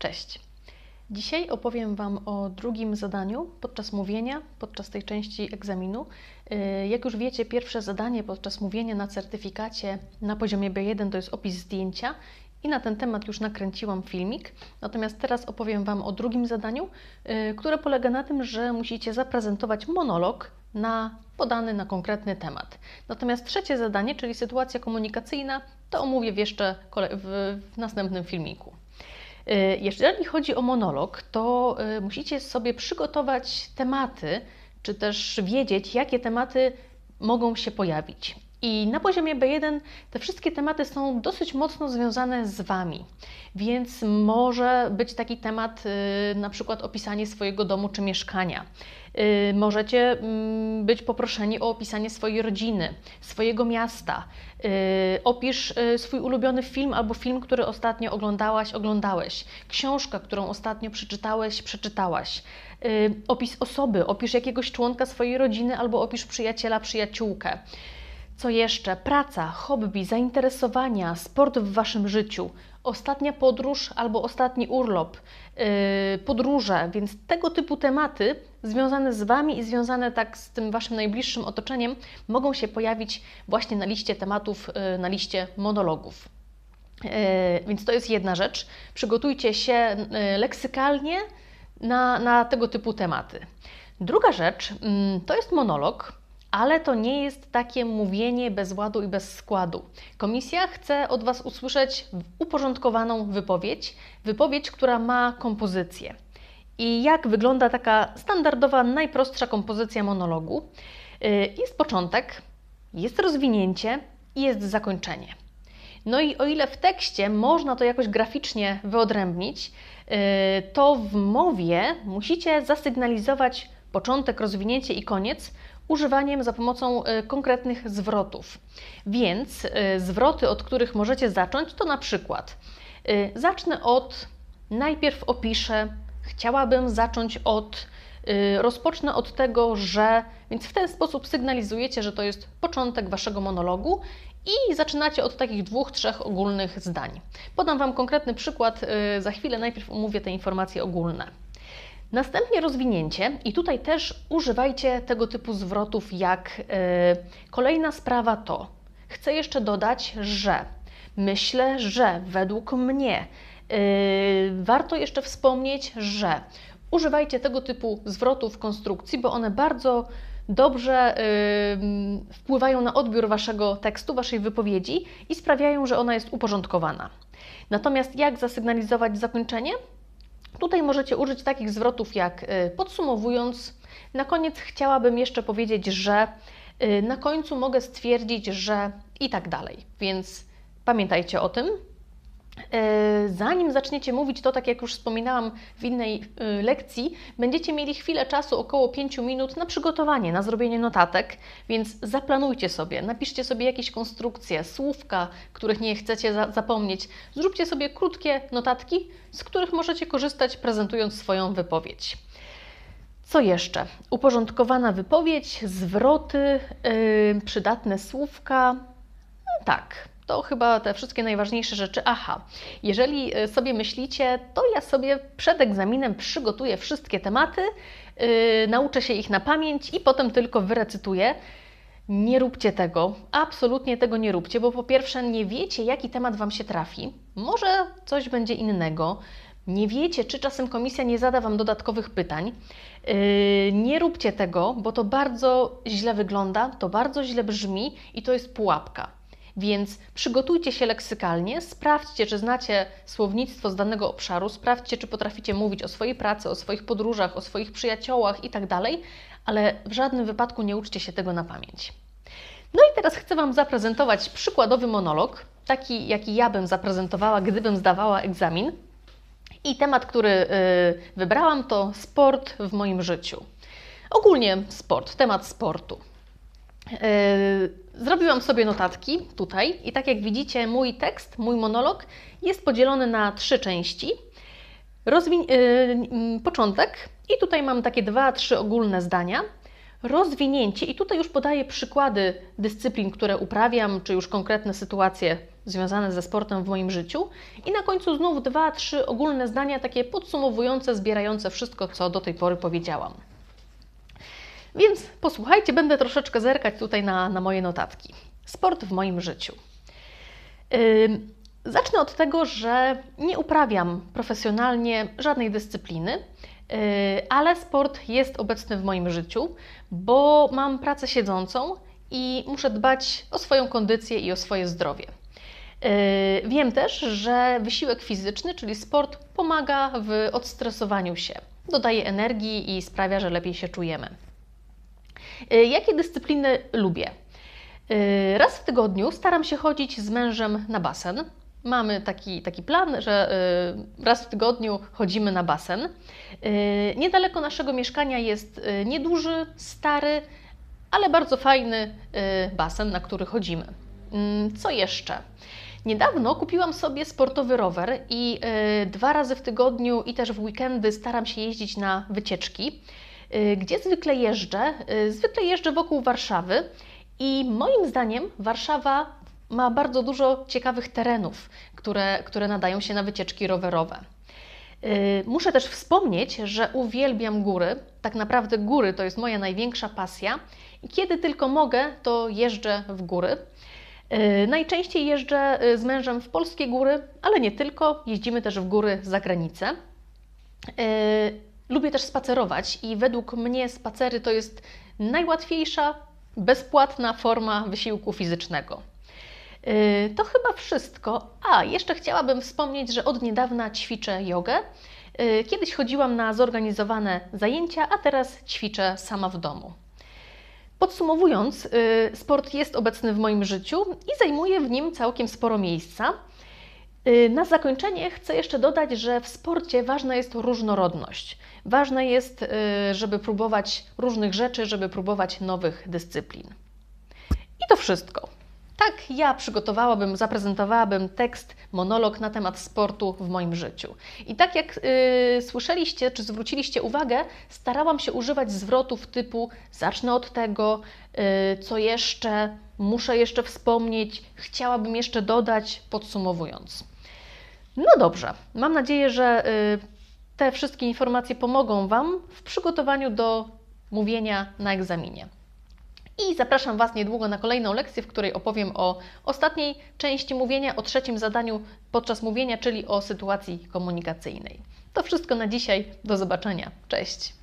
Cześć. Dzisiaj opowiem Wam o drugim zadaniu podczas mówienia, podczas tej części egzaminu. Y, jak już wiecie, pierwsze zadanie podczas mówienia na certyfikacie na poziomie B1 to jest opis zdjęcia i na ten temat już nakręciłam filmik. Natomiast teraz opowiem Wam o drugim zadaniu, y, które polega na tym, że musicie zaprezentować monolog na podany na konkretny temat. Natomiast trzecie zadanie, czyli sytuacja komunikacyjna, to omówię jeszcze w następnym filmiku. Y, jeżeli chodzi o monolog, to y, musicie sobie przygotować tematy, czy też wiedzieć, jakie tematy mogą się pojawić. I na poziomie B1 te wszystkie tematy są dosyć mocno związane z Wami, więc może być taki temat, y, na przykład opisanie swojego domu czy mieszkania. Y, możecie mm, być poproszeni o opisanie swojej rodziny, swojego miasta. Y, opisz swój ulubiony film albo film, który ostatnio oglądałaś, oglądałeś. Książka, którą ostatnio przeczytałeś, przeczytałaś. Opis osoby, opisz jakiegoś członka swojej rodziny albo opisz przyjaciela, przyjaciółkę. Co jeszcze? Praca, hobby, zainteresowania, sport w Waszym życiu, ostatnia podróż albo ostatni urlop, yy, podróże, więc tego typu tematy związane z Wami i związane tak z tym Waszym najbliższym otoczeniem mogą się pojawić właśnie na liście tematów, yy, na liście monologów. Yy, więc to jest jedna rzecz. Przygotujcie się yy, leksykalnie na, na tego typu tematy. Druga rzecz yy, to jest monolog ale to nie jest takie mówienie bez ładu i bez składu. Komisja chce od Was usłyszeć uporządkowaną wypowiedź, wypowiedź, która ma kompozycję. I jak wygląda taka standardowa, najprostsza kompozycja monologu? Y, jest początek, jest rozwinięcie i jest zakończenie. No i o ile w tekście można to jakoś graficznie wyodrębnić, y, to w mowie musicie zasygnalizować początek, rozwinięcie i koniec używaniem za pomocą y, konkretnych zwrotów. Więc y, zwroty, od których możecie zacząć, to na przykład y, zacznę od, najpierw opiszę, chciałabym zacząć od, rozpocznę od tego, że, więc w ten sposób sygnalizujecie, że to jest początek waszego monologu i zaczynacie od takich dwóch, trzech ogólnych zdań. Podam Wam konkretny przykład za chwilę, najpierw omówię te informacje ogólne. Następnie rozwinięcie, i tutaj też używajcie tego typu zwrotów, jak yy, kolejna sprawa to. Chcę jeszcze dodać, że myślę, że według mnie yy, warto jeszcze wspomnieć, że używajcie tego typu zwrotów konstrukcji, bo one bardzo dobrze yy, wpływają na odbiór waszego tekstu, waszej wypowiedzi i sprawiają, że ona jest uporządkowana. Natomiast jak zasygnalizować zakończenie? Tutaj możecie użyć takich zwrotów jak y, podsumowując, na koniec chciałabym jeszcze powiedzieć, że y, na końcu mogę stwierdzić, że i tak dalej. Więc pamiętajcie o tym. Y, zanim zaczniecie mówić to, tak jak już wspominałam w innej lekcji, będziecie mieli chwilę czasu, około 5 minut na przygotowanie, na zrobienie notatek, więc zaplanujcie sobie, napiszcie sobie jakieś konstrukcje, słówka, których nie chcecie zapomnieć. Zróbcie sobie krótkie notatki, z których możecie korzystać prezentując swoją wypowiedź. Co jeszcze? Uporządkowana wypowiedź, zwroty, yy, przydatne słówka. No tak, to chyba te wszystkie najważniejsze rzeczy. Aha, jeżeli y, sobie myślicie, to ja sobie przed egzaminem przygotuję wszystkie tematy, yy, nauczę się ich na pamięć i potem tylko wyrecytuję. Nie róbcie tego, absolutnie tego nie róbcie, bo po pierwsze nie wiecie, jaki temat Wam się trafi, może coś będzie innego, nie wiecie, czy czasem komisja nie zada Wam dodatkowych pytań. Yy, nie róbcie tego, bo to bardzo źle wygląda, to bardzo źle brzmi i to jest pułapka. Więc przygotujcie się leksykalnie, sprawdźcie, czy znacie słownictwo z danego obszaru, sprawdźcie, czy potraficie mówić o swojej pracy, o swoich podróżach, o swoich przyjaciołach itd., tak ale w żadnym wypadku nie uczcie się tego na pamięć. No i teraz chcę Wam zaprezentować przykładowy monolog, taki jaki ja bym zaprezentowała, gdybym zdawała egzamin. I temat, który y, wybrałam, to sport w moim życiu. Ogólnie sport, temat sportu. Zrobiłam sobie notatki tutaj i tak jak widzicie, mój tekst, mój monolog jest podzielony na trzy części. Rozwin- yy, początek i tutaj mam takie dwa, trzy ogólne zdania. rozwinięcie, i tutaj już podaję przykłady dyscyplin, które uprawiam, czy już konkretne sytuacje związane ze sportem w moim życiu. I na końcu znów dwa, trzy ogólne zdania, takie podsumowujące, zbierające wszystko, co do tej pory powiedziałam. Więc posłuchajcie, będę troszeczkę zerkać tutaj na, na moje notatki. Sport w moim życiu. Zacznę od tego, że nie uprawiam profesjonalnie żadnej dyscypliny, yy, ale sport jest obecny w moim życiu, bo mam pracę siedzącą i muszę dbać o swoją kondycję i o swoje zdrowie. Yy, wiem też, że wysiłek fizyczny, czyli sport, pomaga w odstresowaniu się, dodaje energii i sprawia, że lepiej się czujemy. Yy, jakie dyscypliny lubię? Yy, raz w tygodniu staram się chodzić z mężem na basen. Mamy taki, taki plan, że raz w tygodniu chodzimy na basen. Niedaleko naszego mieszkania jest nieduży, stary, ale bardzo fajny basen, na który chodzimy. Co jeszcze? Niedawno kupiłam sobie sportowy rower i y, dwa razy w tygodniu i też w weekendy staram się jeździć na wycieczki. Y, gdzie zwykle jeżdżę? Y, zwykle jeżdżę wokół Warszawy i moim zdaniem Warszawa ma bardzo dużo ciekawych terenów, które, które nadają się na wycieczki rowerowe. Muszę też wspomnieć, że uwielbiam góry. Tak naprawdę góry to jest moja największa pasja i kiedy tylko mogę, to jeżdżę w góry. Najczęściej jeżdżę z mężem w polskie góry, ale nie tylko. Jeździmy też w góry za granicę. Lubię też spacerować i według mnie spacery to jest najłatwiejsza, bezpłatna forma wysiłku fizycznego. To chyba wszystko. A, jeszcze chciałabym wspomnieć, że od niedawna ćwiczę jogę. Kiedyś chodziłam na zorganizowane zajęcia, a teraz ćwiczę sama w domu. Podsumowując, y, sport jest obecny w moim życiu i zajmuje w nim całkiem sporo miejsca. Y, na zakończenie chcę jeszcze dodać, że w sporcie ważna jest różnorodność. Ważne jest, y, żeby próbować różnych rzeczy, żeby próbować nowych dyscyplin. I to wszystko. Tak ja przygotowałabym, zaprezentowałabym tekst, monolog na temat sportu w moim życiu. I tak jak yy, słyszeliście, czy zwróciliście uwagę, starałam się używać zwrotów typu zacznę od tego, yy, co jeszcze, muszę jeszcze wspomnieć, chciałabym jeszcze dodać, podsumowując. No dobrze, mam nadzieję, że yy, te wszystkie informacje pomogą Wam w przygotowaniu do mówienia na egzaminie. I zapraszam Was niedługo na kolejną lekcję, w której opowiem o ostatniej części mówienia, o trzecim zadaniu podczas mówienia, czyli o sytuacji komunikacyjnej. To wszystko na dzisiaj. Do zobaczenia. Cześć.